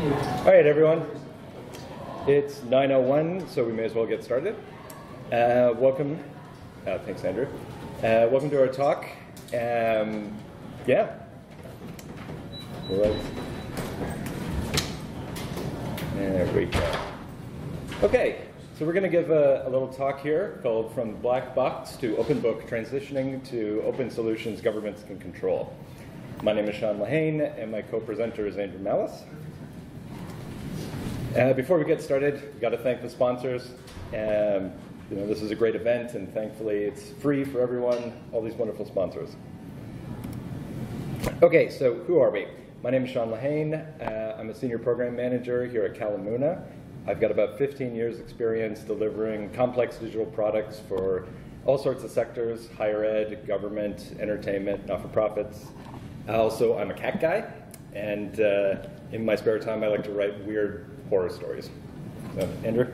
All right, everyone. It's 9.01, so we may as well get started. Uh, welcome. Uh, thanks, Andrew. Uh, welcome to our talk. Um, yeah. Right. There we go. Okay, so we're going to give a, a little talk here called From Black Box to Open Book, Transitioning to Open Solutions Governments Can Control. My name is Sean Lehane, and my co-presenter is Andrew Mallis. Uh, before we get started, we've got to thank the sponsors. Um, you know, this is a great event, and thankfully it's free for everyone, all these wonderful sponsors. Okay, so who are we? My name is Sean Lehane. Uh, I'm a senior program manager here at Kalamuna. I've got about 15 years experience delivering complex digital products for all sorts of sectors, higher ed, government, entertainment, not-for-profits, also, I'm a cat guy, and uh, in my spare time, I like to write weird horror stories. So, Andrew?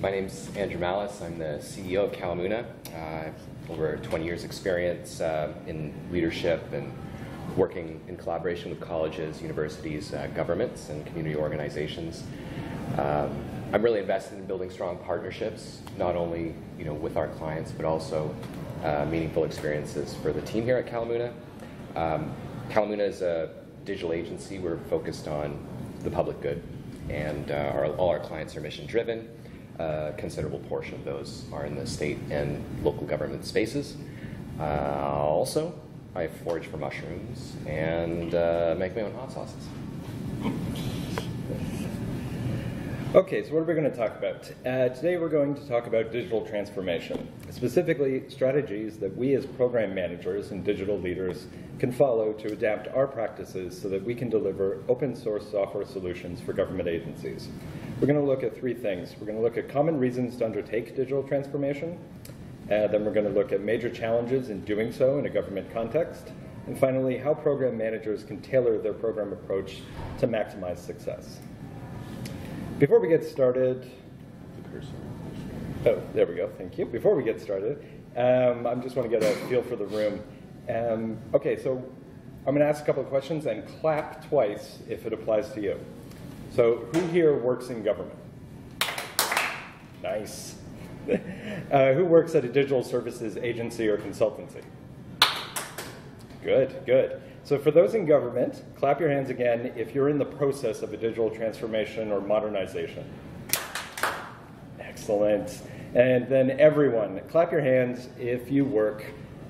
My name's Andrew Mallis. I'm the CEO of Kalamuna. Uh, I have over 20 years experience uh, in leadership and working in collaboration with colleges, universities, uh, governments, and community organizations. Um, I'm really invested in building strong partnerships, not only you know, with our clients, but also uh, meaningful experiences for the team here at Kalamuna. Um, Kalamuna is a digital agency. We're focused on the public good, and uh, our, all our clients are mission driven. A considerable portion of those are in the state and local government spaces. Uh, also, I forage for mushrooms and uh, make my own hot sauces. Okay, so what are we going to talk about? Uh, today we're going to talk about digital transformation, specifically strategies that we as program managers and digital leaders can follow to adapt our practices so that we can deliver open source software solutions for government agencies. We're going to look at three things. We're going to look at common reasons to undertake digital transformation, uh, then we're going to look at major challenges in doing so in a government context, and finally, how program managers can tailor their program approach to maximize success. Before we get started, oh, there we go, thank you. Before we get started, um, I just want to get a feel for the room. Um, okay, so I'm going to ask a couple of questions and clap twice if it applies to you. So who here works in government? Nice. uh, who works at a digital services agency or consultancy? Good, good. So for those in government, clap your hands again if you're in the process of a digital transformation or modernization. Excellent. And then everyone, clap your hands if you work,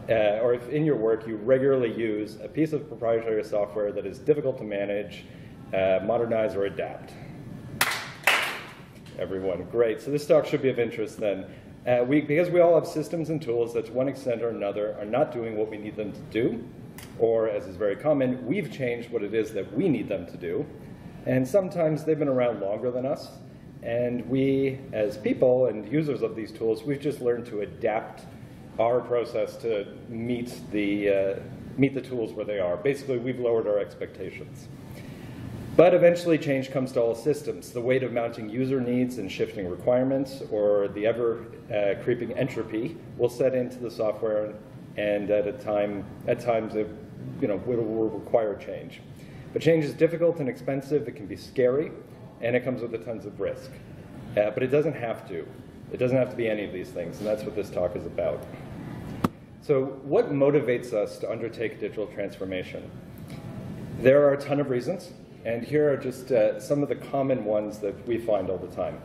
uh, or if in your work you regularly use a piece of proprietary software that is difficult to manage, uh, modernize, or adapt. Everyone, great. So this talk should be of interest then. Uh, we, because we all have systems and tools that to one extent or another are not doing what we need them to do, or as is very common, we've changed what it is that we need them to do. And sometimes they've been around longer than us. And we, as people and users of these tools, we've just learned to adapt our process to meet the, uh, meet the tools where they are. Basically, we've lowered our expectations. But eventually, change comes to all systems. The weight of mounting user needs and shifting requirements, or the ever uh, creeping entropy, will set into the software and at a time, at times, it, you know, it will require change. But change is difficult and expensive. It can be scary, and it comes with a tons of risk. Uh, but it doesn't have to. It doesn't have to be any of these things, and that's what this talk is about. So, what motivates us to undertake digital transformation? There are a ton of reasons, and here are just uh, some of the common ones that we find all the time.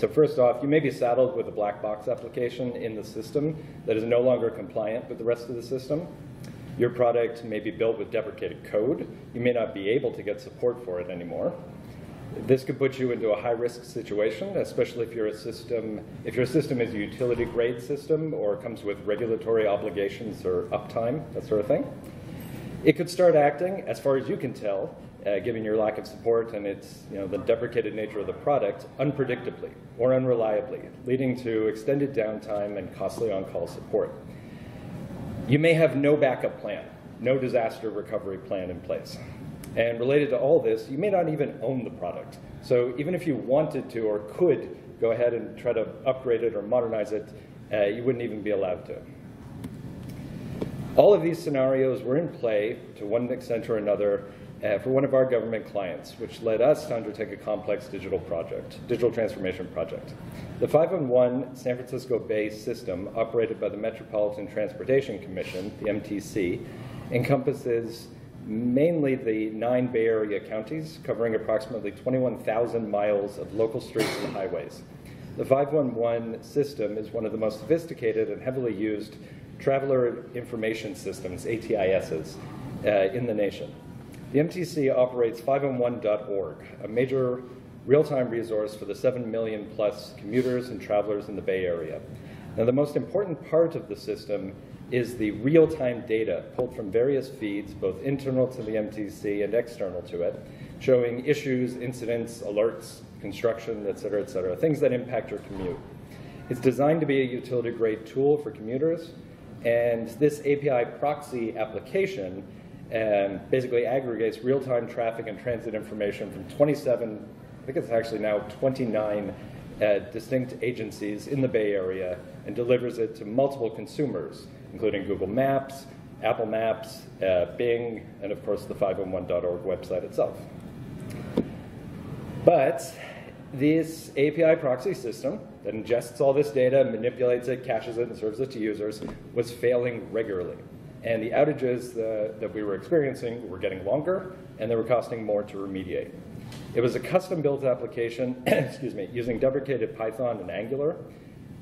So first off, you may be saddled with a black box application in the system that is no longer compliant with the rest of the system. Your product may be built with deprecated code. You may not be able to get support for it anymore. This could put you into a high-risk situation, especially if your system if your system is a utility grade system or comes with regulatory obligations or uptime, that sort of thing. It could start acting, as far as you can tell, uh, given your lack of support and its, you know, the deprecated nature of the product, unpredictably or unreliably, leading to extended downtime and costly on-call support. You may have no backup plan, no disaster recovery plan in place. And related to all this, you may not even own the product. So even if you wanted to or could go ahead and try to upgrade it or modernize it, uh, you wouldn't even be allowed to. All of these scenarios were in play to one extent or another uh, for one of our government clients, which led us to undertake a complex digital project, digital transformation project. The 511 San Francisco Bay system, operated by the Metropolitan Transportation Commission, the MTC, encompasses mainly the nine Bay Area counties, covering approximately 21,000 miles of local streets and highways. The 511 system is one of the most sophisticated and heavily used traveler information systems, ATISs, uh, in the nation. The MTC operates 511.org, a major real time resource for the 7 million plus commuters and travelers in the Bay Area. Now, the most important part of the system is the real time data pulled from various feeds, both internal to the MTC and external to it, showing issues, incidents, alerts, construction, et cetera, et cetera, things that impact your commute. It's designed to be a utility grade tool for commuters, and this API proxy application and basically aggregates real-time traffic and transit information from 27, I think it's actually now 29 uh, distinct agencies in the Bay Area and delivers it to multiple consumers, including Google Maps, Apple Maps, uh, Bing, and of course the 511.org website itself. But this API proxy system that ingests all this data, manipulates it, caches it, and serves it to users was failing regularly. And the outages uh, that we were experiencing were getting longer, and they were costing more to remediate. It was a custom built application, excuse me, using deprecated Python and Angular.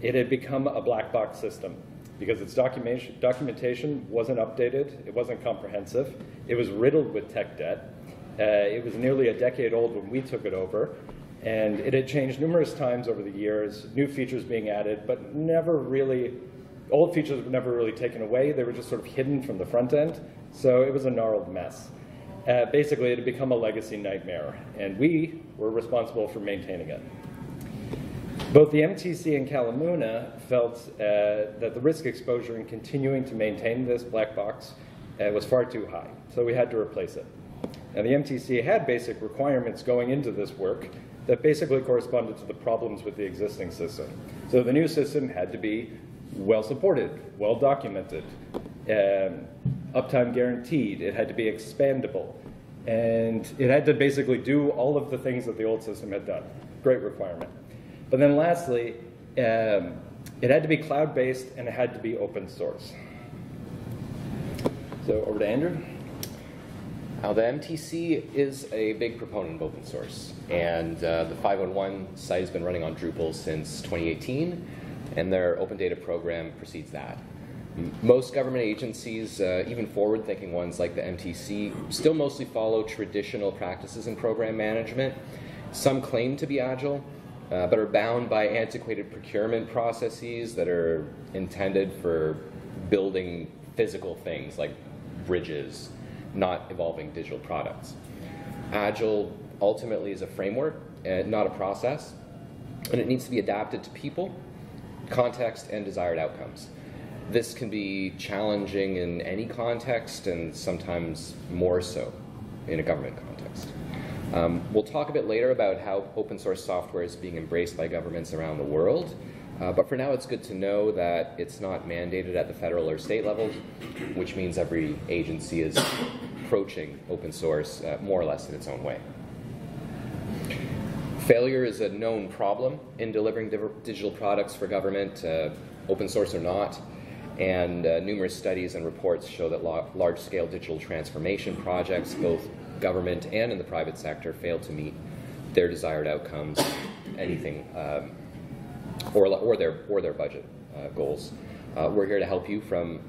It had become a black box system because its documentation, documentation wasn't updated, it wasn't comprehensive, it was riddled with tech debt. Uh, it was nearly a decade old when we took it over, and it had changed numerous times over the years, new features being added, but never really old features were never really taken away. They were just sort of hidden from the front end. So it was a gnarled mess. Uh, basically, it had become a legacy nightmare, and we were responsible for maintaining it. Both the MTC and Kalamuna felt uh, that the risk exposure in continuing to maintain this black box uh, was far too high, so we had to replace it. And the MTC had basic requirements going into this work that basically corresponded to the problems with the existing system. So the new system had to be well supported, well documented, um, uptime guaranteed. It had to be expandable. And it had to basically do all of the things that the old system had done. Great requirement. But then lastly, um, it had to be cloud based and it had to be open source. So over to Andrew. Now, the MTC is a big proponent of open source, and uh, the 511 site has been running on Drupal since 2018 and their open data program precedes that. Most government agencies, uh, even forward thinking ones like the MTC, still mostly follow traditional practices in program management. Some claim to be agile, uh, but are bound by antiquated procurement processes that are intended for building physical things like bridges, not evolving digital products. Agile ultimately is a framework, uh, not a process, and it needs to be adapted to people context and desired outcomes. This can be challenging in any context and sometimes more so in a government context. Um, we'll talk a bit later about how open source software is being embraced by governments around the world. Uh, but for now, it's good to know that it's not mandated at the federal or state levels, which means every agency is approaching open source uh, more or less in its own way. Failure is a known problem in delivering digital products for government, uh, open source or not, and uh, numerous studies and reports show that large scale digital transformation projects, both government and in the private sector, fail to meet their desired outcomes, anything, um, or, or, their, or their budget uh, goals. Uh, we're here to help you from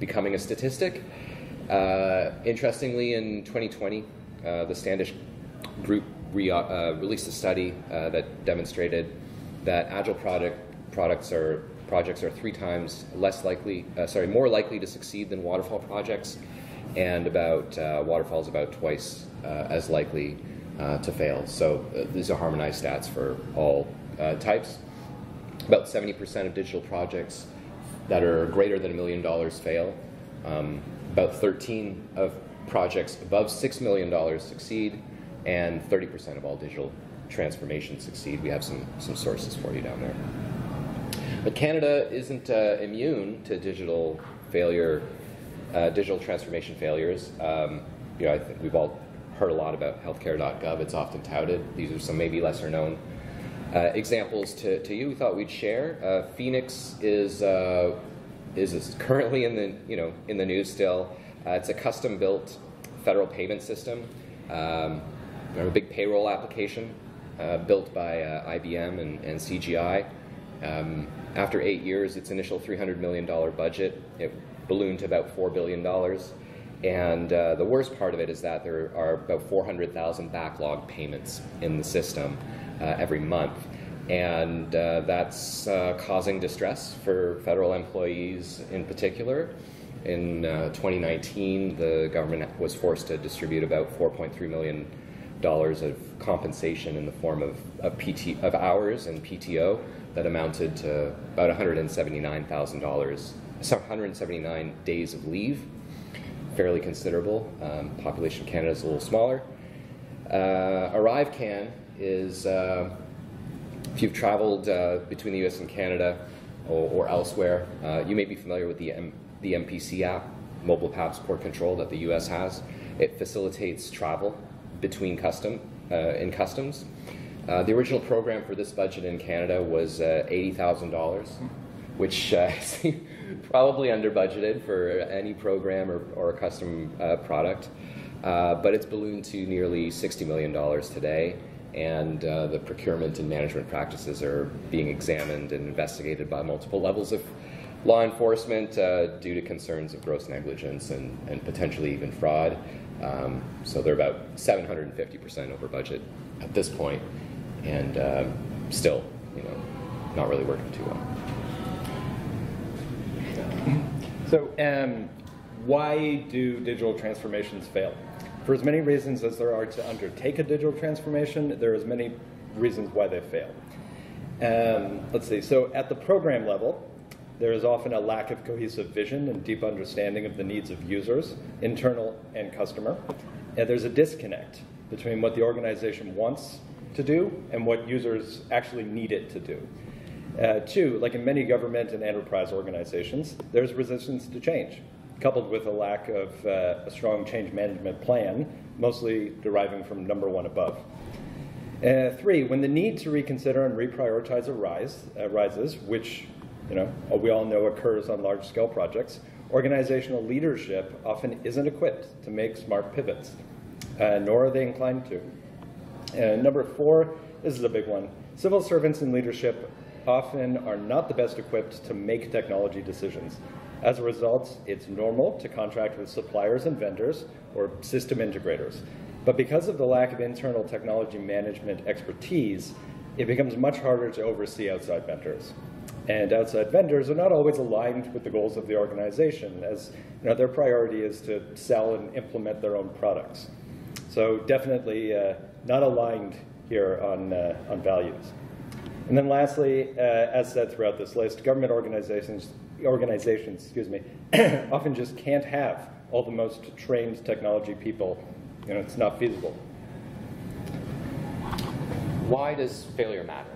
becoming a statistic. Uh, interestingly, in 2020, uh, the Standish Group re, uh, released a study uh, that demonstrated that agile product products are projects are three times less likely, uh, sorry, more likely to succeed than waterfall projects, and about uh, waterfall is about twice uh, as likely uh, to fail. So these are harmonized stats for all types. About 70% of digital projects that are greater than a million dollars fail. Um, about 13 of projects above $6 million succeed, and 30% of all digital transformations succeed. We have some, some sources for you down there. But Canada isn't uh, immune to digital failure, uh, digital transformation failures. Um, you know, I think we've all heard a lot about healthcare.gov. It's often touted. These are some maybe lesser known uh, examples to, to you. We thought we'd share. Uh, Phoenix is, uh, is is currently in the you know in the news still. Uh, it's a custom built federal payment system. Um, a big payroll application uh, built by uh, IBM and, and CGI. Um, after eight years, its initial $300 million budget, it ballooned to about $4 billion. And uh, the worst part of it is that there are about 400,000 backlog payments in the system uh, every month. And uh, that's uh, causing distress for federal employees in particular. In uh, 2019, the government was forced to distribute about 4.3 million dollars of compensation in the form of, of PT of hours and PTO that amounted to about 179,000 dollars, 179 days of leave, fairly considerable. Um, population of Canada is a little smaller. Uh, ArriveCan is, uh, if you've traveled uh, between the U.S. and Canada or, or elsewhere, uh, you may be familiar with the M- the MPC app, Mobile Passport Control, that the U.S. has. It facilitates travel between custom uh, in customs. Uh, the original program for this budget in Canada was uh, eighty thousand dollars, which uh, is probably under budgeted for any program or, or a custom uh, product. Uh, but it's ballooned to nearly sixty million dollars today, and the procurement and management practices are being examined and investigated by multiple levels of law enforcement due to concerns of gross negligence and, and potentially even fraud. Um, so they're about 750% over budget at this point, and um, still, you know, not really working too well. So, um, why do digital transformations fail? For as many reasons as there are to undertake a digital transformation, there are as many reasons why they fail. Um, let's see. So, at the program level, there is often a lack of cohesive vision and deep understanding of the needs of users, internal and customer. And there's a disconnect between what the organization wants to do and what users actually need it to do. Uh, two, like in many government and enterprise organizations, there's resistance to change, coupled with a lack of uh, a strong change management plan, mostly deriving from number one above. Uh, three, when the need to reconsider and reprioritize arise, arises, which you know, we all know occurs on large scale projects, organizational leadership often isn't equipped to make smart pivots, uh, nor are they inclined to. And number four, this is a big one. Civil servants in leadership often are not the best equipped to make technology decisions. As a result, it's normal to contract with suppliers and vendors or system integrators. But because of the lack of internal technology management expertise, it becomes much harder to oversee outside vendors and outside vendors are not always aligned with the goals of the organization, as you know, their priority is to sell and implement their own products. So definitely uh, not aligned here on, uh, on values. And then lastly, uh, as said throughout this list, government organizations, organizations excuse me, often just can't have all the most trained technology people. You know, it's not feasible. Why does failure matter?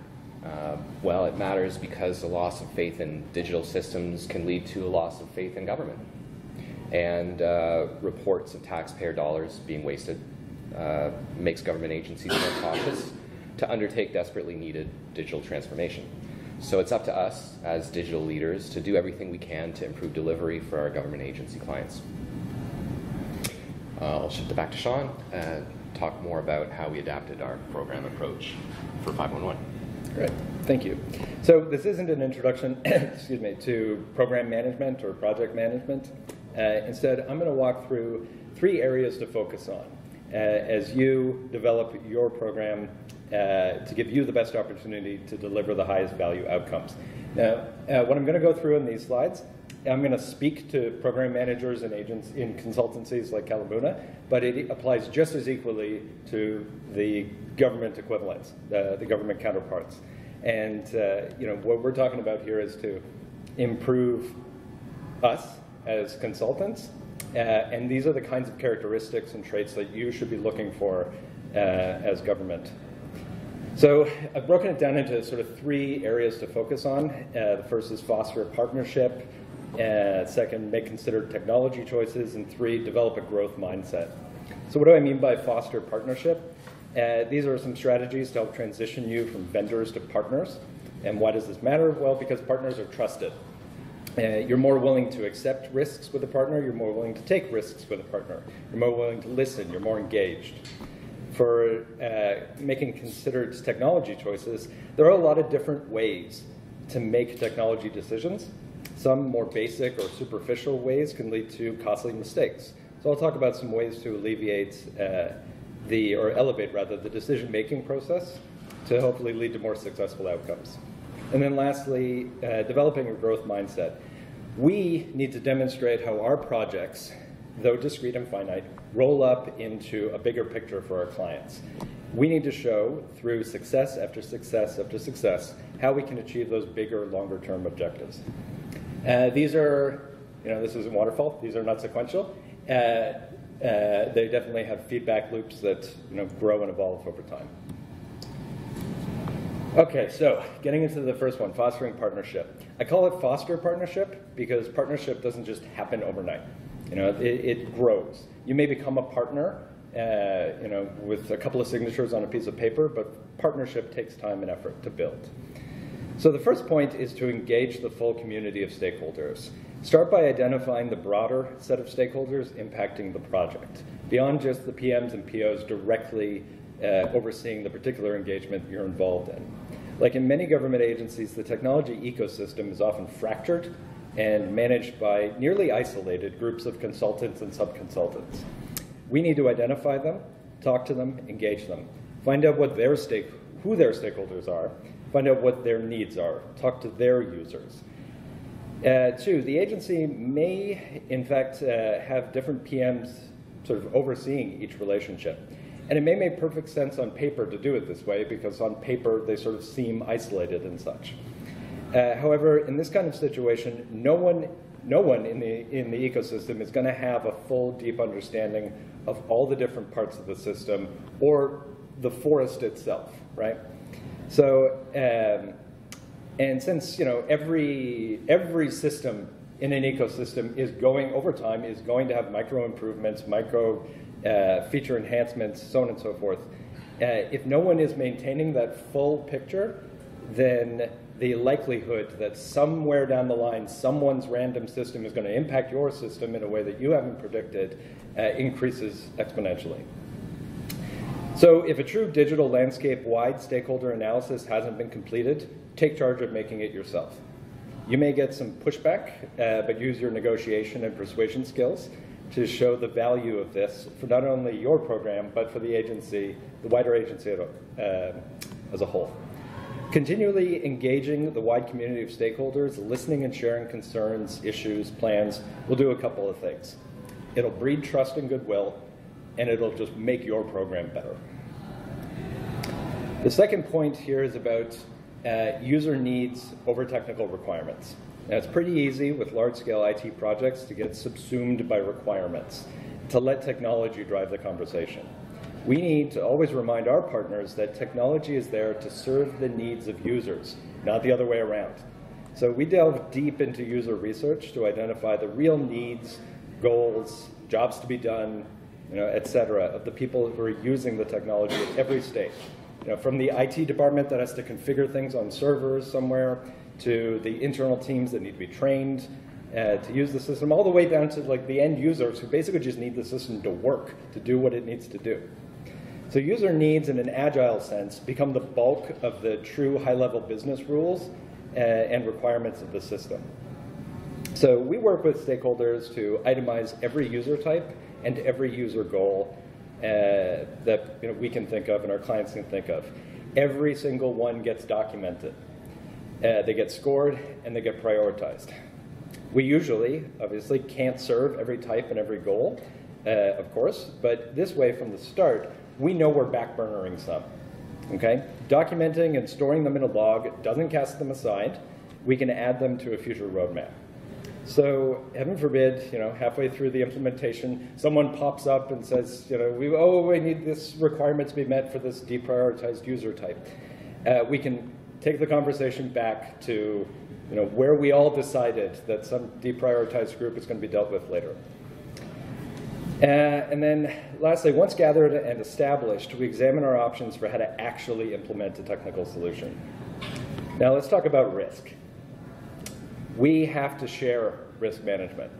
Uh, well, it matters because the loss of faith in digital systems can lead to a loss of faith in government. And uh, reports of taxpayer dollars being wasted uh, makes government agencies more cautious to undertake desperately needed digital transformation. So it's up to us as digital leaders to do everything we can to improve delivery for our government agency clients. Uh, I'll shift it back to Sean and talk more about how we adapted our program approach for 511. Great, thank you. So this isn't an introduction, excuse me, to program management or project management. Uh, instead, I'm going to walk through three areas to focus on uh, as you develop your program uh, to give you the best opportunity to deliver the highest value outcomes. Now, uh, what I'm going to go through in these slides I'm going to speak to program managers and agents in consultancies like Kalamuna, but it applies just as equally to the government equivalents, the, the government counterparts. And uh, you know what we're talking about here is to improve us as consultants, uh, and these are the kinds of characteristics and traits that you should be looking for uh, as government. So I've broken it down into sort of three areas to focus on. Uh, the first is foster partnership. Uh, second, make considered technology choices. And three, develop a growth mindset. So what do I mean by foster partnership? Uh, these are some strategies to help transition you from vendors to partners. And why does this matter? Well, because partners are trusted. Uh, you're more willing to accept risks with a partner, you're more willing to take risks with a partner, you're more willing to listen, you're more engaged. For uh, making considered technology choices, there are a lot of different ways to make technology decisions. Some more basic or superficial ways can lead to costly mistakes. So I'll talk about some ways to alleviate uh, the, or elevate rather, the decision-making process to hopefully lead to more successful outcomes. And then lastly, uh, developing a growth mindset. We need to demonstrate how our projects, though discrete and finite, roll up into a bigger picture for our clients. We need to show through success after success after success how we can achieve those bigger, longer term objectives. Uh, these are, you know, this isn't waterfall, these are not sequential. Uh, uh, they definitely have feedback loops that you know, grow and evolve over time. Okay, so getting into the first one, fostering partnership. I call it foster partnership because partnership doesn't just happen overnight. You know, it, it grows. You may become a partner, uh, you know, with a couple of signatures on a piece of paper, but partnership takes time and effort to build. So the first point is to engage the full community of stakeholders. Start by identifying the broader set of stakeholders impacting the project, beyond just the PMs and POs directly uh, overseeing the particular engagement you're involved in. Like in many government agencies, the technology ecosystem is often fractured and managed by nearly isolated groups of consultants and sub-consultants. We need to identify them, talk to them, engage them, find out what their stake, who their stakeholders are, find out what their needs are, talk to their users. Uh, two, the agency may, in fact, uh, have different PMs sort of overseeing each relationship. And it may make perfect sense on paper to do it this way because on paper they sort of seem isolated and such. Uh, however, in this kind of situation, no one, no one in the, in the ecosystem is going to have a full, deep understanding of all the different parts of the system or the forest itself, right? So, um, and since you know every every system in an ecosystem is going over time is going to have micro improvements, micro uh, feature enhancements, so on and so forth. Uh, if no one is maintaining that full picture, then the likelihood that somewhere down the line someone's random system is going to impact your system in a way that you haven't predicted uh, increases exponentially. So if a true digital landscape-wide stakeholder analysis hasn't been completed, take charge of making it yourself. You may get some pushback, uh, but use your negotiation and persuasion skills to show the value of this for not only your program, but for the agency, the wider agency uh, as a whole. Continually engaging the wide community of stakeholders, listening and sharing concerns, issues, plans will do a couple of things. It'll breed trust and goodwill, and it'll just make your program better. The second point here is about uh, user needs over technical requirements. Now, it's pretty easy with large-scale IT projects to get subsumed by requirements, to let technology drive the conversation. We need to always remind our partners that technology is there to serve the needs of users, not the other way around. So we delve deep into user research to identify the real needs, goals, jobs to be done, you know, et cetera, of the people who are using the technology at every stage. You know, from the IT department that has to configure things on servers somewhere, to the internal teams that need to be trained uh, to use the system, all the way down to like the end users who basically just need the system to work, to do what it needs to do. So user needs in an agile sense become the bulk of the true high-level business rules uh, and requirements of the system. So we work with stakeholders to itemize every user type and every user goal uh, that you know, we can think of and our clients can think of. Every single one gets documented. Uh, they get scored and they get prioritized. We usually, obviously, can't serve every type and every goal, uh, of course, but this way from the start, we know we're backburnering some. Okay? Documenting and storing them in a log doesn't cast them aside. We can add them to a future roadmap. So heaven forbid, you know, halfway through the implementation, someone pops up and says, you know, we, oh, we need this requirement to be met for this deprioritized user type. Uh, we can take the conversation back to you know, where we all decided that some deprioritized group is going to be dealt with later. Uh, and then lastly, once gathered and established, we examine our options for how to actually implement a technical solution. Now let's talk about risk. We have to share risk management.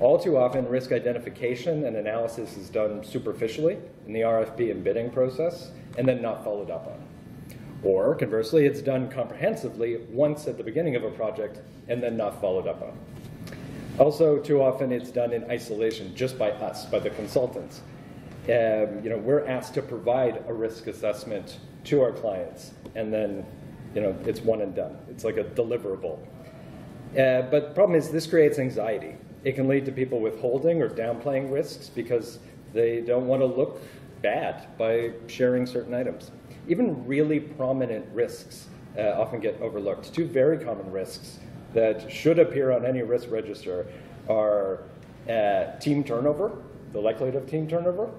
All too often, risk identification and analysis is done superficially in the RFP and bidding process and then not followed up on. Or conversely, it's done comprehensively once at the beginning of a project and then not followed up on. Also, too often it's done in isolation, just by us, by the consultants. Um, you know, we're asked to provide a risk assessment to our clients, and then, you know, it's one and done. It's like a deliverable. Uh, but the problem is this creates anxiety. It can lead to people withholding or downplaying risks because they don't want to look bad by sharing certain items. Even really prominent risks uh, often get overlooked. Two very common risks that should appear on any risk register are uh, team turnover, the likelihood of team turnover,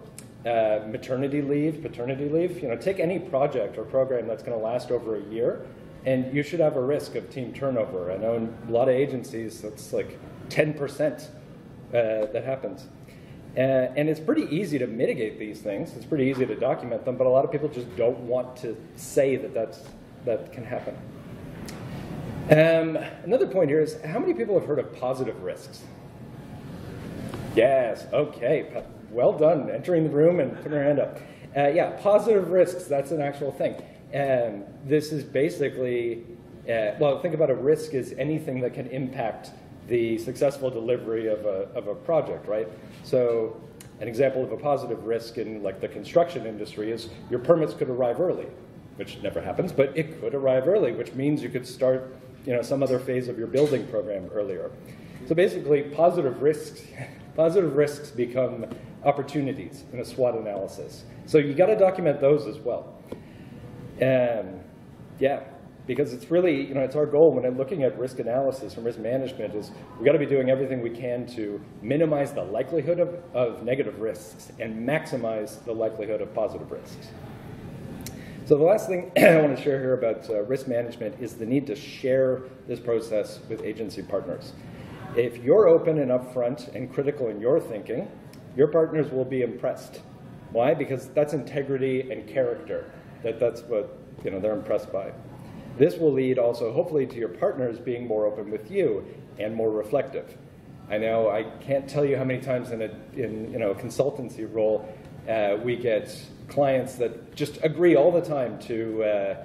uh, maternity leave, paternity leave. You know, take any project or program that's going to last over a year, and you should have a risk of team turnover. I know in a lot of agencies that's like 10% uh, that happens. Uh, and it's pretty easy to mitigate these things. It's pretty easy to document them, but a lot of people just don't want to say that that's, that can happen. Um, another point here is how many people have heard of positive risks? Yes, okay, well done, entering the room and putting your hand up. Uh, yeah, positive risks, that's an actual thing. Um, this is basically, uh, well, think about a risk as anything that can impact the successful delivery of a, of a project, right? So an example of a positive risk in like the construction industry is your permits could arrive early, which never happens, but it could arrive early, which means you could start you know, some other phase of your building program earlier. So basically, positive risks, positive risks become opportunities in a SWOT analysis. So you got to document those as well. And yeah, because it's really, you know, it's our goal when I'm looking at risk analysis and risk management is we've got to be doing everything we can to minimize the likelihood of, of negative risks and maximize the likelihood of positive risks. So the last thing I want to share here about uh, risk management is the need to share this process with agency partners. If you're open and upfront and critical in your thinking, your partners will be impressed. Why? Because that's integrity and character. That, that's what you know, they're impressed by. This will lead also, hopefully, to your partners being more open with you and more reflective. I know I can't tell you how many times in a in, you know, consultancy role uh, we get clients that just agree all the time to, uh,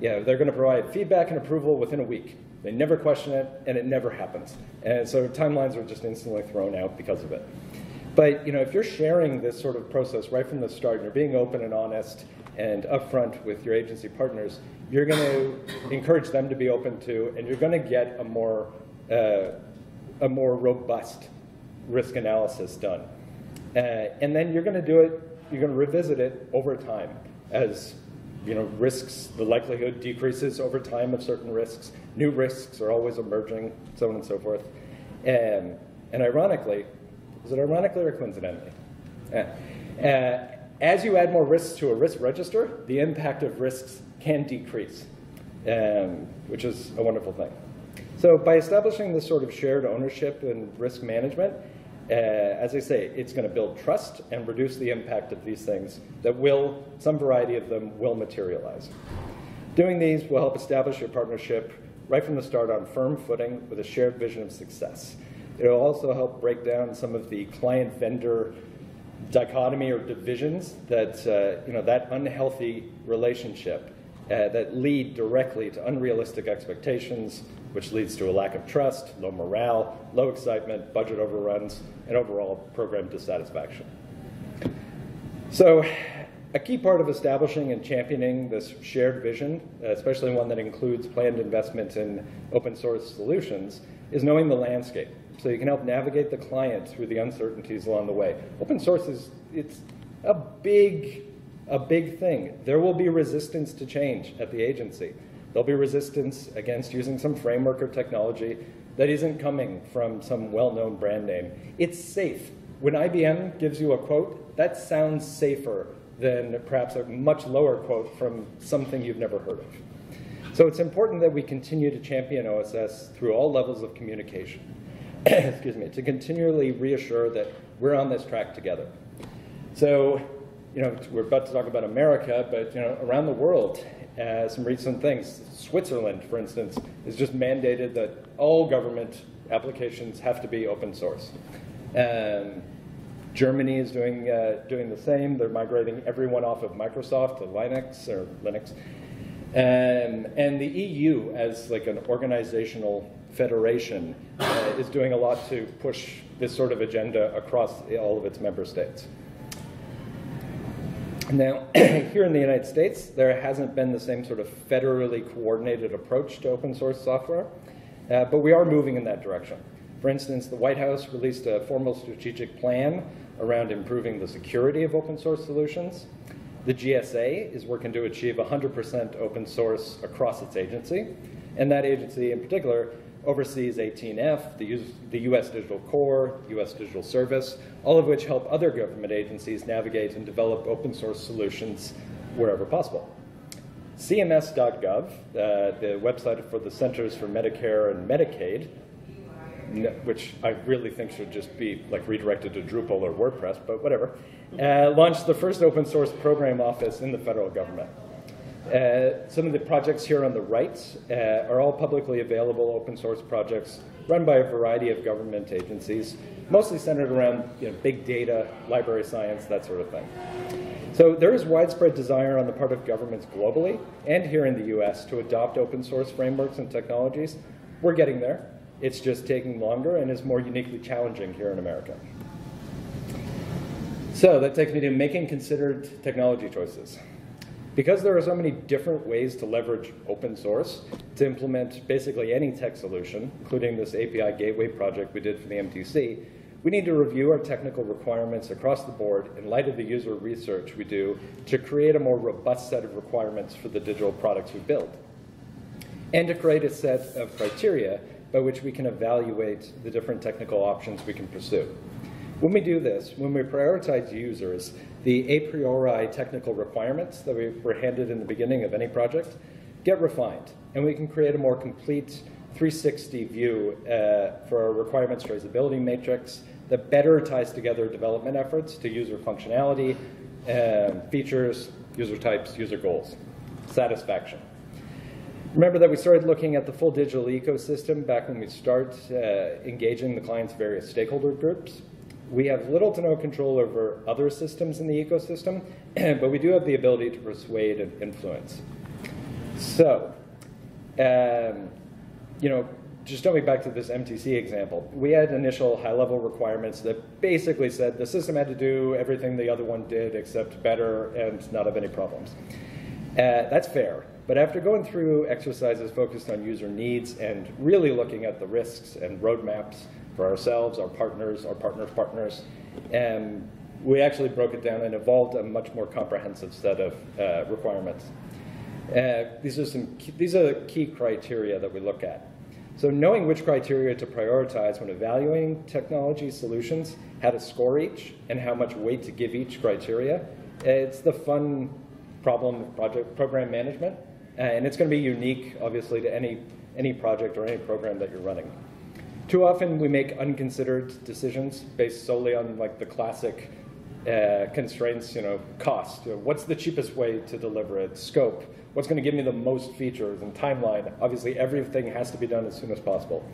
you know, they're going to provide feedback and approval within a week. They never question it, and it never happens. And so timelines are just instantly thrown out because of it. But you know, if you're sharing this sort of process right from the start, and you're being open and honest and upfront with your agency partners, you're going to encourage them to be open to, and you're going to get a more uh, a more robust risk analysis done. Uh, and then you're going to do it you're going to revisit it over time as you know risks, the likelihood decreases over time of certain risks. New risks are always emerging, so on and so forth. And, and ironically, is it ironically or coincidentally? Uh, uh, as you add more risks to a risk register, the impact of risks can decrease, um, which is a wonderful thing. So by establishing this sort of shared ownership and risk management, uh, as I say, it's going to build trust and reduce the impact of these things that will, some variety of them will materialize. Doing these will help establish your partnership right from the start on firm footing with a shared vision of success. It will also help break down some of the client-vendor dichotomy or divisions that, uh, you know, that unhealthy relationship uh, that lead directly to unrealistic expectations, which leads to a lack of trust, low morale, low excitement, budget overruns, and overall program dissatisfaction. So, a key part of establishing and championing this shared vision, especially one that includes planned investment in open source solutions, is knowing the landscape. So you can help navigate the client through the uncertainties along the way. Open source is it's a big, a big thing. There will be resistance to change at the agency. There'll be resistance against using some framework or technology that isn't coming from some well-known brand name. It's safe. When IBM gives you a quote, that sounds safer than perhaps a much lower quote from something you've never heard of. So it's important that we continue to champion OSS through all levels of communication. Excuse me, to continually reassure that we're on this track together. So, you know, we're about to talk about America, but, you know, around the world, uh, some recent things. Switzerland, for instance, has just mandated that all government applications have to be open source. Um, Germany is doing, uh, doing the same. They're migrating everyone off of Microsoft to Linux or Linux. Um, and the EU, as like an organizational federation, uh, is doing a lot to push this sort of agenda across all of its member states. Now, here in the United States, there hasn't been the same sort of federally coordinated approach to open source software, uh, but we are moving in that direction. For instance, the White House released a formal strategic plan around improving the security of open source solutions. The GSA is working to achieve 100% open source across its agency, and that agency in particular oversees 18F, the, US, the US Digital Corps, US Digital Service, all of which help other government agencies navigate and develop open source solutions wherever possible. CMS.gov, uh, the website for the Centers for Medicare and Medicaid, which I really think should just be like redirected to Drupal or WordPress, but whatever, uh, launched the first open source program office in the federal government. Uh, some of the projects here on the right uh, are all publicly available open source projects run by a variety of government agencies, mostly centered around you know, big data, library science, that sort of thing. So there is widespread desire on the part of governments globally and here in the US to adopt open source frameworks and technologies. We're getting there. It's just taking longer and is more uniquely challenging here in America. So that takes me to making considered technology choices. Because there are so many different ways to leverage open source to implement basically any tech solution, including this API gateway project we did for the MTC, we need to review our technical requirements across the board in light of the user research we do to create a more robust set of requirements for the digital products we build. And to create a set of criteria by which we can evaluate the different technical options we can pursue. When we do this, when we prioritize users, the a priori technical requirements that we were handed in the beginning of any project get refined, and we can create a more complete 360 view uh, for our requirements traceability matrix that better ties together development efforts to user functionality, uh, features, user types, user goals, satisfaction. Remember that we started looking at the full digital ecosystem back when we start uh, engaging the client's various stakeholder groups we have little to no control over other systems in the ecosystem, but we do have the ability to persuade and influence. So, um, you know, just jumping back to this MTC example, we had initial high-level requirements that basically said the system had to do everything the other one did except better and not have any problems. Uh, that's fair. But after going through exercises focused on user needs and really looking at the risks and roadmaps for ourselves, our partners, our partners' partners. And we actually broke it down and evolved a much more comprehensive set of uh, requirements. Uh, these, are some key, these are the key criteria that we look at. So knowing which criteria to prioritize when evaluating technology solutions, how to score each, and how much weight to give each criteria, it's the fun problem of project program management. Uh, and it's going to be unique, obviously, to any, any project or any program that you're running. Too often we make unconsidered decisions based solely on like the classic uh, constraints, you know, cost. You know, what's the cheapest way to deliver it? Scope. What's going to give me the most features and timeline? Obviously, everything has to be done as soon as possible.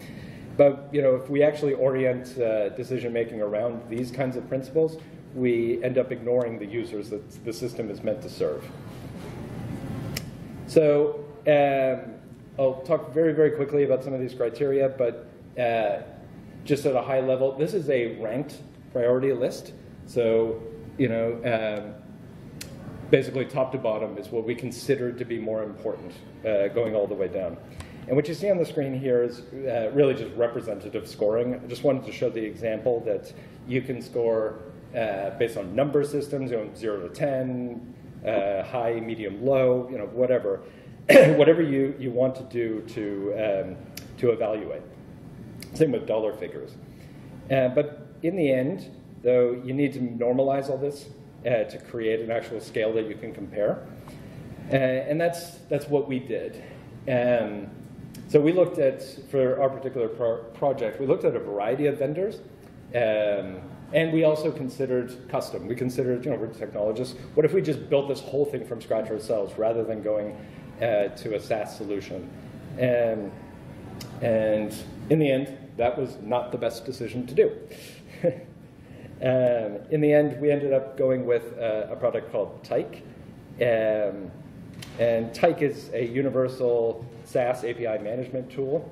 But you know, if we actually orient uh, decision making around these kinds of principles, we end up ignoring the users that the system is meant to serve. So um, I'll talk very, very quickly about some of these criteria, but uh, just at a high level, this is a ranked priority list. So, you know, um, basically top to bottom is what we consider to be more important, uh, going all the way down. And what you see on the screen here is uh, really just representative scoring. I just wanted to show the example that you can score uh, based on number systems, you know, 0 to 10, uh, high, medium, low, you know, whatever. whatever you, you want to do to, um, to evaluate. Same with dollar figures. Uh, but in the end, though, you need to normalize all this uh, to create an actual scale that you can compare. Uh, and that's, that's what we did. Um, so we looked at, for our particular pro project, we looked at a variety of vendors. Um, And we also considered custom. We considered, you know, we're technologists. What if we just built this whole thing from scratch ourselves rather than going uh, to a SaaS solution? And, and in the end, that was not the best decision to do. um, in the end, we ended up going with uh, a product called Tyk. Um, and Tyk is a universal SaaS API management tool.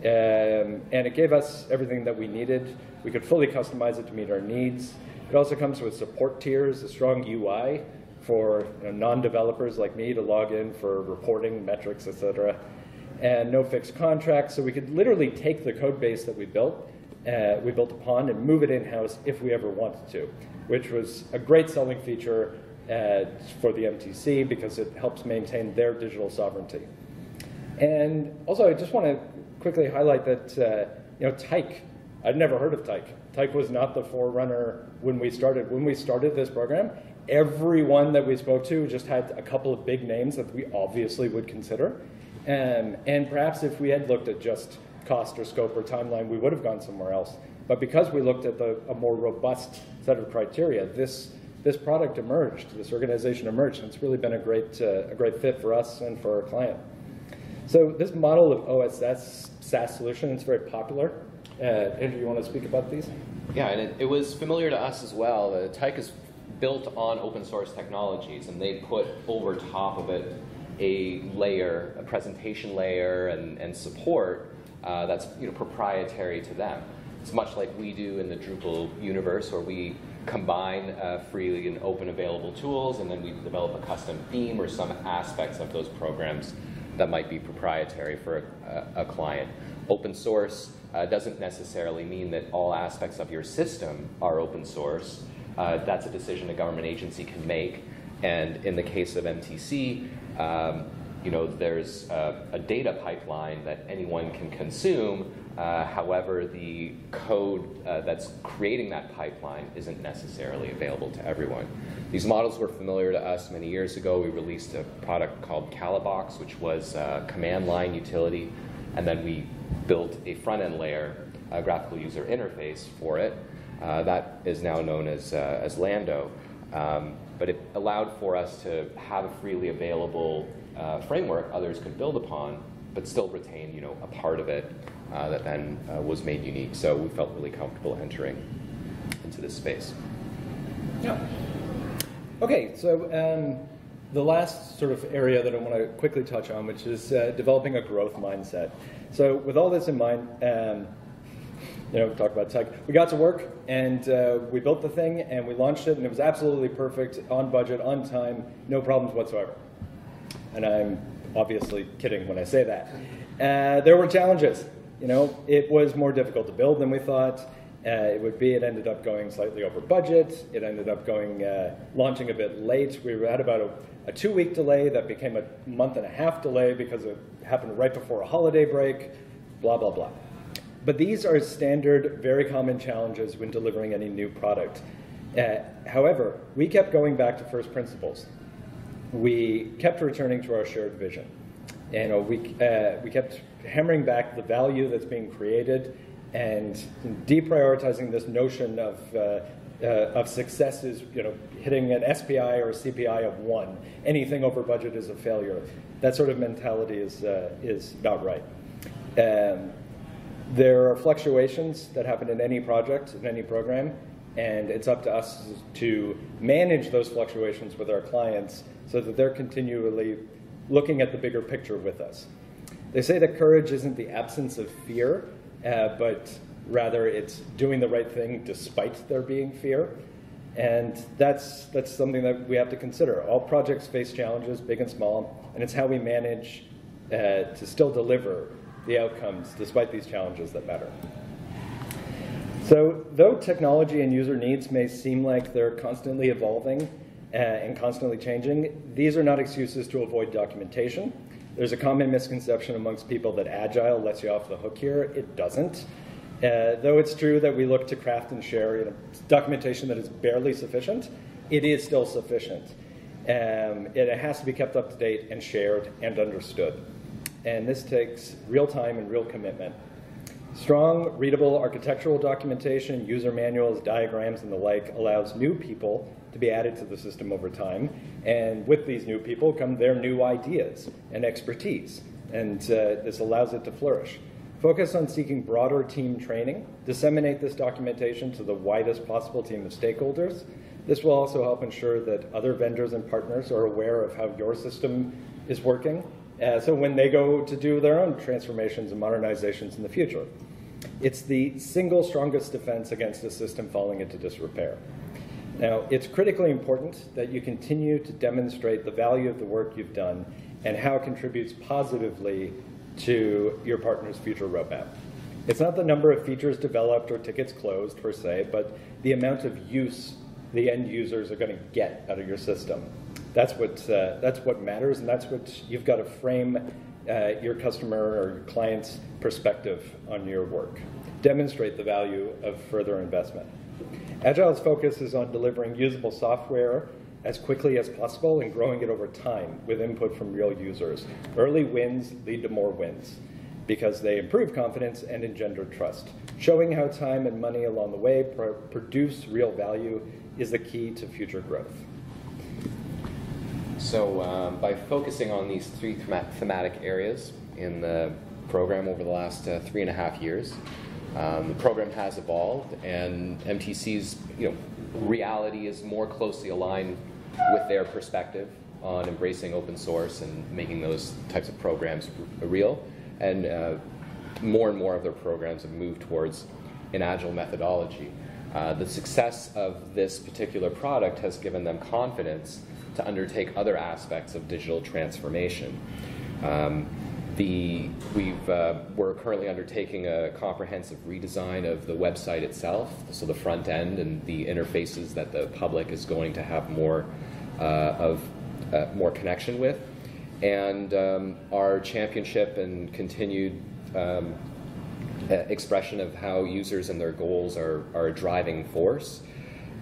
Um, and it gave us everything that we needed. We could fully customize it to meet our needs. It also comes with support tiers, a strong UI for you know, non-developers like me to log in for reporting, metrics, etc. And no fixed contracts, so we could literally take the code base that we built, uh, we built upon, and move it in-house if we ever wanted to, which was a great selling feature uh, for the MTC because it helps maintain their digital sovereignty. And also, I just want to quickly highlight that uh, you know Tyk. I'd never heard of Tyk. Tyk was not the forerunner when we started. When we started this program, everyone that we spoke to just had a couple of big names that we obviously would consider. Um, and perhaps if we had looked at just cost or scope or timeline, we would have gone somewhere else. But because we looked at the, a more robust set of criteria, this this product emerged, this organization emerged, and it's really been a great uh, a great fit for us and for our client. So this model of OSS SaaS solution is very popular. Uh, Andrew, you want to speak about these? Yeah, and it, it was familiar to us as well. The Tyk is built on open source technologies, and they put over top of it a layer, a presentation layer, and, and support uh, that's you know, proprietary to them. It's much like we do in the Drupal universe, where we combine uh, freely and open available tools, and then we develop a custom theme or some aspects of those programs that might be proprietary for a, a client. Open source uh, doesn't necessarily mean that all aspects of your system are open source. Uh, that's a decision a government agency can make. And in the case of MTC, um, you know, there's a, a, data pipeline that anyone can consume. Uh, however, the code uh, that's creating that pipeline isn't necessarily available to everyone. These models were familiar to us many years ago. We released a product called Kalabox, which was a command line utility, and then we built a front end layer, a graphical user interface for it. Uh, that is now known as, uh, as Lando. Um, but it allowed for us to have a freely available uh, framework others could build upon, but still retain you know, a part of it uh, that then uh, was made unique. So we felt really comfortable entering into this space. Yeah. Okay, so um, the last sort of area that I want to quickly touch on, which is uh, developing a growth mindset. So with all this in mind, um, you know, talk about tech. We got to work and uh, we built the thing and we launched it and it was absolutely perfect, on budget, on time, no problems whatsoever. And I'm obviously kidding when I say that. Uh, there were challenges. You know, it was more difficult to build than we thought. Uh, it would be. It ended up going slightly over budget. It ended up going uh, launching a bit late. We had about a, a two-week delay that became a month and a half delay because it happened right before a holiday break. Blah blah blah. But these are standard, very common challenges when delivering any new product. Uh, however, we kept going back to first principles. We kept returning to our shared vision. And uh, we, uh, we kept hammering back the value that's being created and deprioritizing this notion of, uh, uh, of success is you know, hitting an SPI or a CPI of one. Anything over budget is a failure. That sort of mentality is, is not right. Um, there are fluctuations that happen in any project, in any program, and it's up to us to manage those fluctuations with our clients so that they're continually looking at the bigger picture with us. They say that courage isn't the absence of fear, uh, but rather it's doing the right thing despite there being fear. And that's, that's something that we have to consider. All projects face challenges, big and small, and it's how we manage uh, to still deliver the outcomes despite these challenges that matter. So, though technology and user needs may seem like they're constantly evolving uh, and constantly changing, these are not excuses to avoid documentation. There's a common misconception amongst people that agile lets you off the hook here. It doesn't. Uh, though it's true that we look to craft and share you know, documentation that is barely sufficient, it is still sufficient. Um, it has to be kept up to date and shared and understood and this takes real time and real commitment. Strong, readable architectural documentation, user manuals, diagrams, and the like allows new people to be added to the system over time. And with these new people come their new ideas and expertise. And uh, this allows it to flourish. Focus on seeking broader team training. Disseminate this documentation to the widest possible team of stakeholders. This will also help ensure that other vendors and partners are aware of how your system is working. Uh, so when they go to do their own transformations and modernizations in the future, it's the single strongest defense against a system falling into disrepair. Now, it's critically important that you continue to demonstrate the value of the work you've done and how it contributes positively to your partner's future roadmap. It's not the number of features developed or tickets closed per se, but the amount of use the end users are going to get out of your system. That's what, uh, that's what matters, and that's what you've got to frame uh, your customer or your client's perspective on your work. Demonstrate the value of further investment. Agile's focus is on delivering usable software as quickly as possible and growing it over time with input from real users. Early wins lead to more wins because they improve confidence and engender trust. Showing how time and money along the way pro produce real value is the key to future growth. So, um, by focusing on these three thematic areas in the program over the last uh, three and a half years, um, the program has evolved, and MTC's you know, reality is more closely aligned with their perspective on embracing open source and making those types of programs real. And uh, more and more of their programs have moved towards an agile methodology. Uh, the success of this particular product has given them confidence to undertake other aspects of digital transformation. Um, the, we've, uh, we're currently undertaking a comprehensive redesign of the website itself, so the front end and the interfaces that the public is going to have more uh, of uh, more connection with, and um, our championship and continued um, expression of how users and their goals are, are a driving force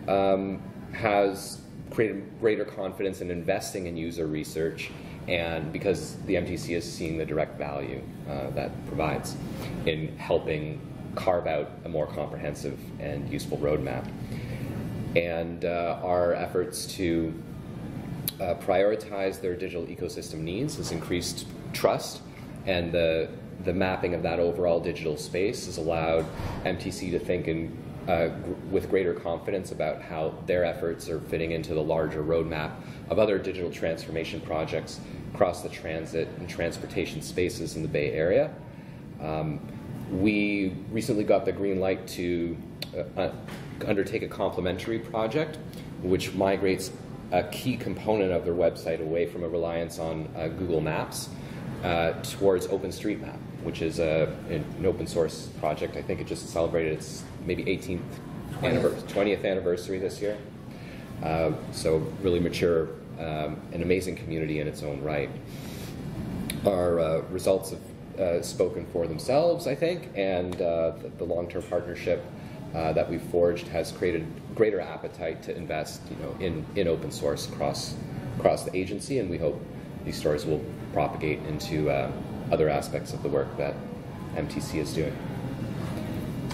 um, has created greater confidence in investing in user research and because the MTC is seeing the direct value uh, that provides in helping carve out a more comprehensive and useful roadmap. And uh, our efforts to uh, prioritize their digital ecosystem needs has increased trust, and the, the mapping of that overall digital space has allowed MTC to think in uh, with greater confidence about how their efforts are fitting into the larger roadmap of other digital transformation projects across the transit and transportation spaces in the Bay Area. Um, we recently got the green light to uh, uh, undertake a complementary project which migrates a key component of their website away from a reliance on uh, Google Maps uh, towards OpenStreetMap, which is a, an open source project. I think it just celebrated its maybe 18th anniversary, 20th anniversary this year. Uh, so really mature, um, an amazing community in its own right. Our uh, results have uh, spoken for themselves, I think, and uh, the, the long-term partnership uh, that we've forged has created greater appetite to invest, you know, in, in open source across across the agency, and we hope these stories will propagate into uh, other aspects of the work that MTC is doing.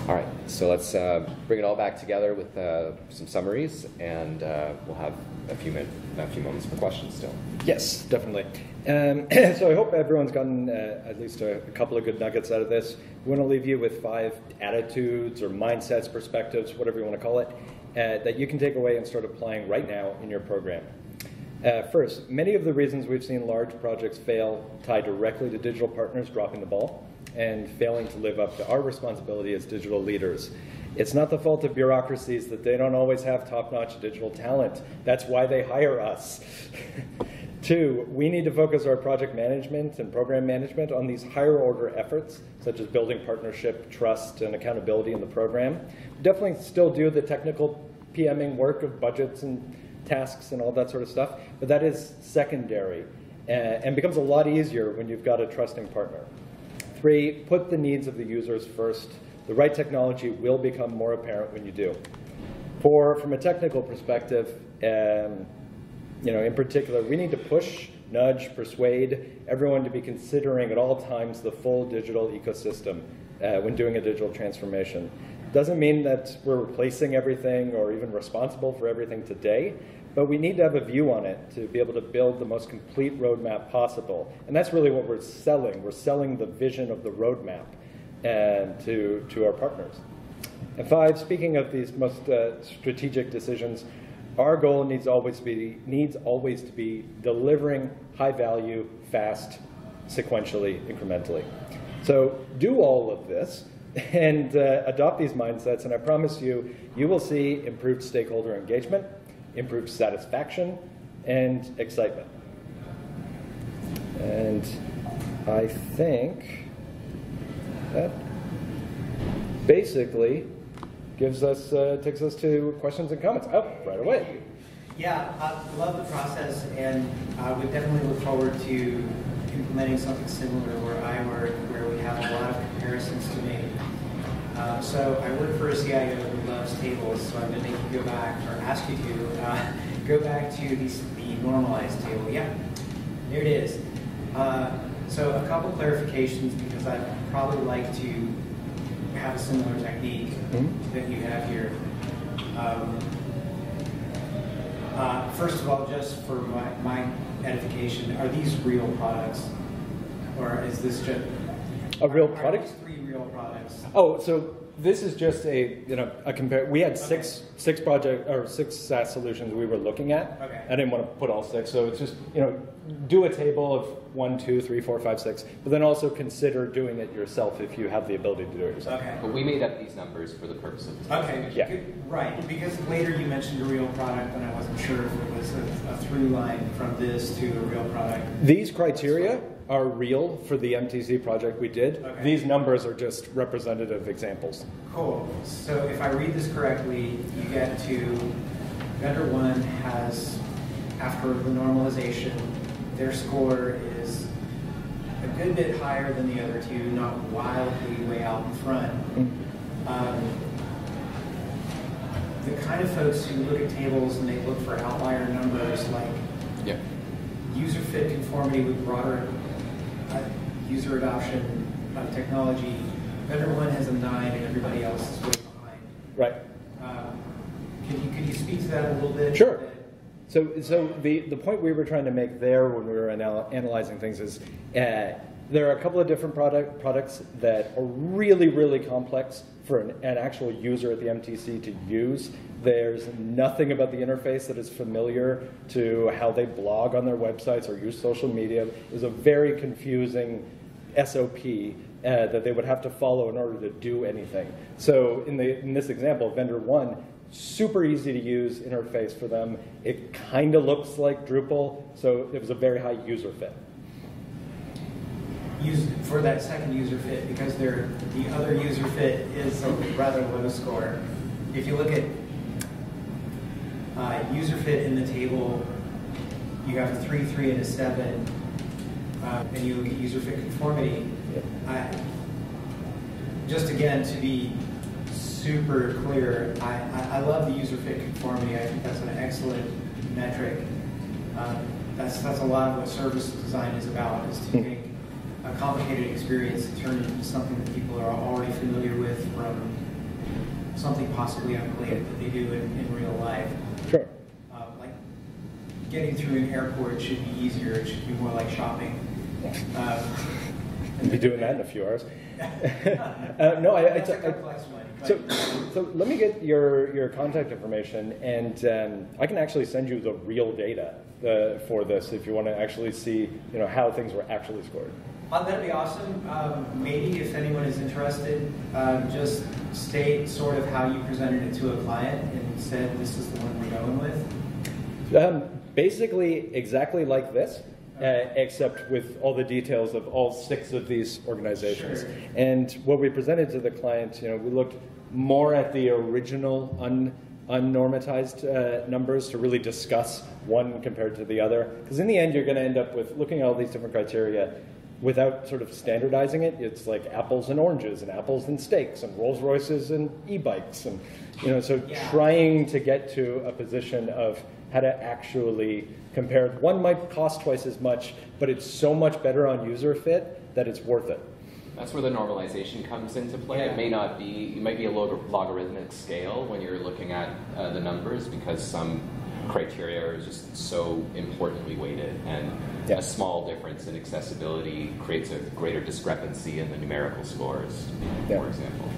All right, so let's uh, bring it all back together with uh, some summaries, and uh, we'll have a few, min- a few moments for questions still. Yes, definitely. Um, so I hope everyone's gotten uh, at least a, a, couple of good nuggets out of this. We want to leave you with five attitudes or mindsets, perspectives, whatever you want to call it, uh, that you can take away and start applying right now in your program. Uh, first, many of the reasons we've seen large projects fail tie directly to digital partners dropping the ball and failing to live up to our responsibility as digital leaders. It's not the fault of bureaucracies that they don't always have top notch digital talent. That's why they hire us. Two, we need to focus our project management and program management on these higher order efforts, such as building partnership, trust, and accountability in the program. Definitely still do the technical PMing work of budgets and tasks and all that sort of stuff, but that is secondary uh, and becomes a lot easier when you've got a trusting partner. Three, put the needs of the users first. The right technology will become more apparent when you do. Four, from a technical perspective, um, you know, in particular, we need to push, nudge, persuade everyone to be considering at all times the full digital ecosystem uh, when doing a digital transformation. Doesn't mean that we're replacing everything or even responsible for everything today, but we need to have a view on it to be able to build the most complete roadmap possible. And that's really what we're selling. We're selling the vision of the roadmap and to, to our partners. And five, speaking of these most uh, strategic decisions, our goal needs always to be needs always to be delivering high value, fast, sequentially, incrementally. So do all of this and uh, adopt these mindsets, and I promise you, you will see improved stakeholder engagement, improved satisfaction, and excitement. And I think that basically gives us uh, takes us to questions and comments. Oh, right away. Yeah, I love the process, and I would definitely look forward to implementing something similar where I work, where we have a lot of comparisons to make. Uh, so I work for a CIO tables, so I'm going to make you go back, or ask you to uh, go back to the, the normalized table. Yeah, there it is. Uh, so a couple clarifications because I'd probably like to have a similar technique Mhm. that you have here. Um, uh, First of all, just for my, my edification, are these real products? Or is this just? A real product? these Three real products. Oh, so this is just a you know a compare. We had six six project or six SaaS solutions we were looking at. Okay. I didn't want to put all six, so it's just you know do a table of one, two, three, four, five, six, but then also consider doing it yourself if you have the ability to do it yourself. Okay. But we made up these numbers for the purpose of this. Okay. Yeah. Right, because later you mentioned a real product and I wasn't sure if it was a, a through line from this to a real product. These criteria are real for the MTC project we did. Okay. These numbers are just representative examples. Cool. So if I read this correctly, you get to vendor one has, after the normalization, their score is a good bit higher than the other two, not wildly way out in front. Um, the kind of folks who look at tables and they look for outlier numbers like Yeah. user fit conformity with broader user adoption of technology, vendor one has a nine and everybody else is way behind. Right. Um, Could you, could you speak to that a little bit? Sure. So, so the, the point we were trying to make there when we were anal- analyzing things is uh, there are a couple of different product, products that are really, really complex for an, an actual user at the MTC to use. There's nothing about the interface that is familiar to how they blog on their websites or use social media. It was a very confusing SOP uh, that they would have to follow in order to do anything. So in, the, in this example, vendor one, super easy to use interface for them. It kind of looks like Drupal, so it was a very high user fit. Use, for that second user fit, because the other user fit is a rather low score. If you look at uh, user fit in the table, you have a three, three, and a seven, uh, and you look at user fit conformity. I, just again, to be super clear, I, I, I love the user fit conformity. I think that's an excellent metric. Um, that's, that's a lot of what service design is about, is to make a complicated experience and turn it into something that people are already familiar with from something possibly unrelated that they do in, in real life. Sure. Uh, like getting through an airport should be easier. It should be more like shopping. Um, We'll be doing that in a few hours. uh, no, I, I, I, complex one. but- So, so let me get your, your contact information, and um, I can actually send you the real data uh, for this if you want to actually see, you know, how things were actually scored. Uh, that'd be awesome. Um, maybe if anyone is interested, um, just state sort of how you presented it to a client and said this is the one we're going with. Um, basically, exactly like this, uh, except with all the details of all six of these organizations. Sure. And what we presented to the client, you know, we looked more at the original un, unnormatized uh, numbers to really discuss one compared to the other. Because in the end, you're going to end up with looking at all these different criteria without sort of standardizing it. It's like apples and oranges, and apples and steaks, and Rolls Royces and e-bikes, and you know, so Yeah. trying to get to a position of how to actually compare. One might cost twice as much, but it's so much better on user fit that it's worth it. That's where the normalization comes into play. Yeah. It may not be, it might be a log- logarithmic scale when you're looking at uh, the numbers because some criteria are just so importantly weighted, and Yeah. a small difference in accessibility creates a greater discrepancy in the numerical scores, Yeah. for example.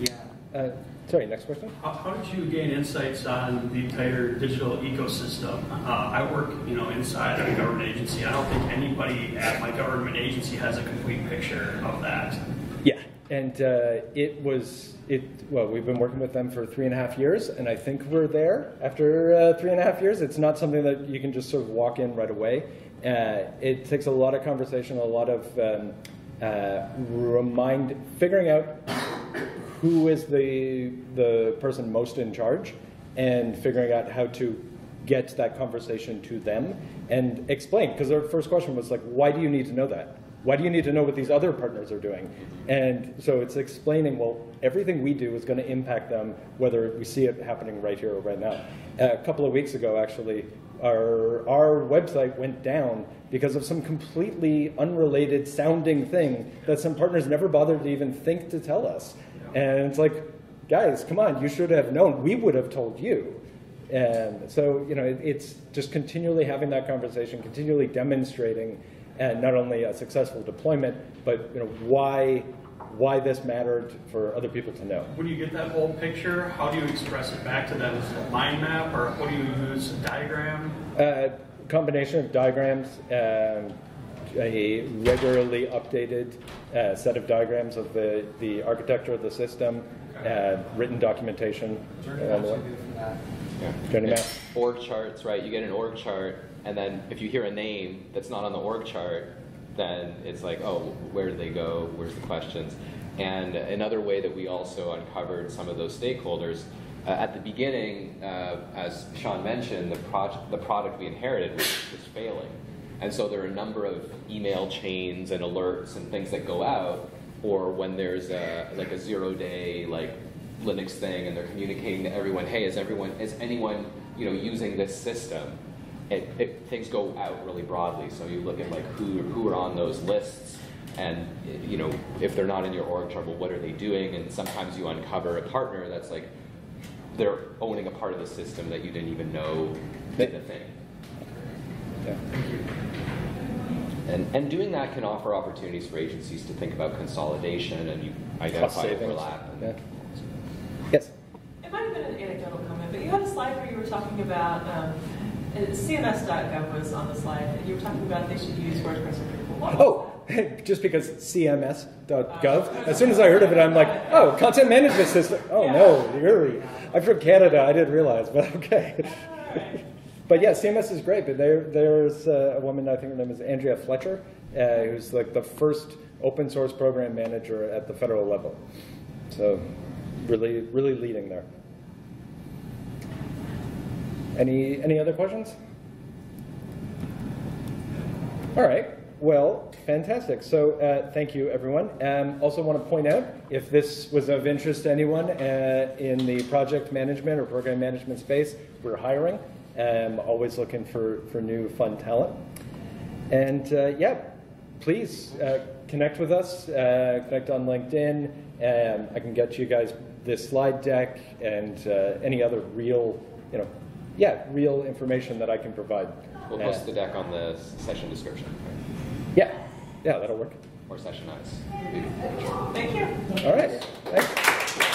Yeah. Uh, sorry, next question? How, how did you gain insights on the entire digital ecosystem? Uh, I work, you know, inside a government agency. I don't think anybody at my government agency has a complete picture of that. Yeah, and uh, it was it. Well, we've been working with them for three and a half years, and I think we're there after uh, three and a half years. It's not something that you can just sort of walk in right away. Uh, it takes a lot of conversation, a lot of um, uh, remind, figuring out who is the the person most in charge, and figuring out how to get that conversation to them and explain. Because their first question was like, "Why do you need to know that? Why do you need to know what these other partners are doing?" And so it's explaining, well, everything we do is going to impact them, whether we see it happening right here or right now. a couple of weeks ago, actually, our our website went down because of some completely unrelated sounding thing that some partners never bothered to even think to tell us. And it's like, guys, come on, you should have known. We would have told you. And so, you know, it, it's just continually having that conversation, continually demonstrating, and not only a successful deployment, but you know why why this mattered for other people to know. When you get that whole picture, how do you express it back to them? Is it a mind map or what do you use? A diagram? Uh, combination of diagrams, um, a regularly updated uh, set of diagrams of the, the architecture of the system, uh, written documentation. Journey along the way. good for that. Yeah. Journey map. Org charts, right? You get an org chart, and then if you hear a name that's not on the org chart, then it's like, oh, where did they go? Where's the questions? And another way that we also uncovered some of those stakeholders uh, at the beginning, uh, as Sean mentioned, the project, the product we inherited was, was failing, and so there are a number of email chains and alerts and things that go out, or when there's a, like a zero day like Linux thing and they're communicating to everyone, hey, is everyone, is anyone, you know, using this system? It, it, things go out really broadly. So you look at like who, who are on those lists and, you know, if they're not in your org chart, well, what are they doing? And sometimes you uncover a partner that's like, they're owning a part of the system that you didn't even know did a thing. Yeah. And, and doing that can offer opportunities for agencies to think about consolidation and you identify overlap. And, Yeah. Yes. It might have been an anecdotal comment, but you had a slide where you were talking about, um, uh, CMS.gov was on the slide, and you were talking about they should use WordPress or Drupal. Oh, just because CMS.gov. As soon as I heard of it, I'm like, oh, content management system. Oh no, really? I'm from Canada. I didn't realize, but okay. But yeah, CMS is great. But there, there's a woman, I think her name is Andrea Fletcher, uh, who's like the first open source program manager at the federal level. So really, really leading there. Any, any other questions? All right. Well, fantastic. So, uh, thank you, everyone. Um, also, want to point out if this was of interest to anyone uh, in the project management or program management space, we're hiring. Um, always looking for, for new fun talent. And uh, yeah, please uh, connect with us. Uh, connect on LinkedIn. Um, I can get you guys this slide deck and uh, any other real, you know, yeah, real information that I can provide. We'll Uh, post the deck on the session description yeah, yeah, that'll work. or session notes. Thank you. All right. Thanks.